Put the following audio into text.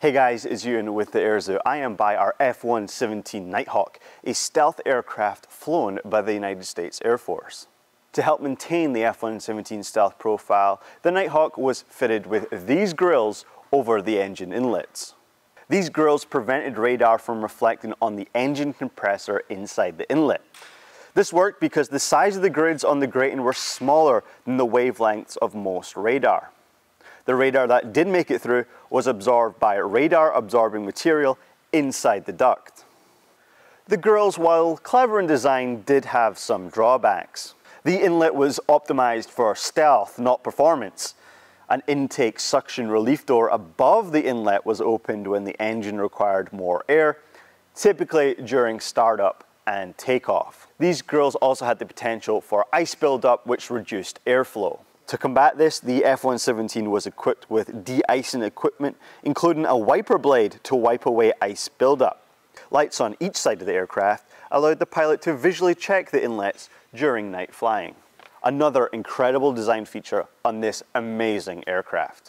Hey guys, it's Ewan with the AirZoo. I am by our F-117 Nighthawk, a stealth aircraft flown by the United States Air Force. To help maintain the F-117 stealth profile, the Nighthawk was fitted with these grilles over the engine inlets. These grilles prevented radar from reflecting on the engine compressor inside the inlet. This worked because the size of the grids on the grating were smaller than the wavelengths of most radar. The radar that did make it through was absorbed by radar absorbing material inside the duct. The grilles, while clever in design, did have some drawbacks. The inlet was optimized for stealth, not performance. An intake suction relief door above the inlet was opened when the engine required more air, typically during startup and takeoff. These grilles also had the potential for ice buildup, which reduced airflow. To combat this, the F-117 was equipped with de-icing equipment, including a wiper blade to wipe away ice buildup. Lights on each side of the aircraft allowed the pilot to visually check the inlets during night flying. Another incredible design feature on this amazing aircraft.